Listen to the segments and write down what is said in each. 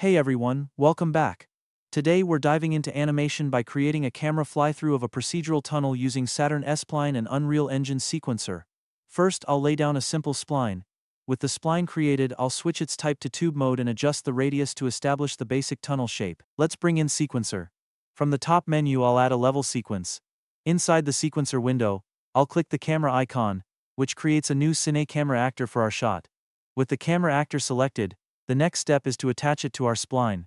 Hey everyone, welcome back. Today we're diving into animation by creating a camera fly-through of a procedural tunnel using Saturn S-Spline and Unreal Engine Sequencer. First, I'll lay down a simple spline. With the spline created, I'll switch its type to tube mode and adjust the radius to establish the basic tunnel shape. Let's bring in Sequencer. From the top menu I'll add a level sequence. Inside the sequencer window, I'll click the camera icon, which creates a new Cine camera actor for our shot. With the camera actor selected, the next step is to attach it to our spline.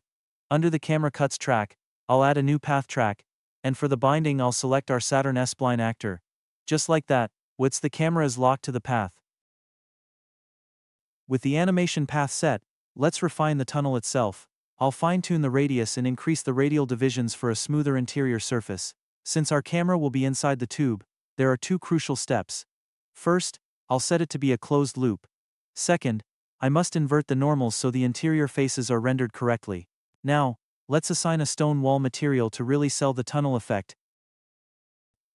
Under the camera cuts track, I'll add a new path track, and for the binding I'll select our Saturn S-Spline actor. Just like that, once the camera is locked to the path. With the animation path set, let's refine the tunnel itself. I'll fine-tune the radius and increase the radial divisions for a smoother interior surface. Since our camera will be inside the tube, there are two crucial steps. First, I'll set it to be a closed loop. Second, I must invert the normals so the interior faces are rendered correctly. Now, let's assign a stone wall material to really sell the tunnel effect.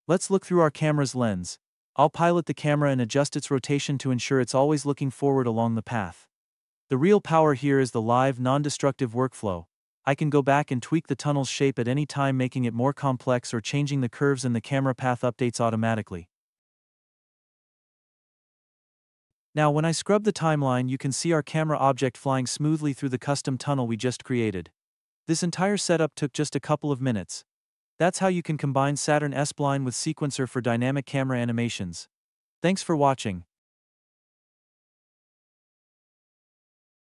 Let's look through our camera's lens. I'll pilot the camera and adjust its rotation to ensure it's always looking forward along the path. The real power here is the live, non-destructive workflow. I can go back and tweak the tunnel's shape at any time making it more complex or changing the curves and the camera path updates automatically. Now when I scrub the timeline you can see our camera object flying smoothly through the custom tunnel we just created. This entire setup took just a couple of minutes. That's how you can combine Saturn S-Spline with Sequencer for dynamic camera animations. Thanks for watching.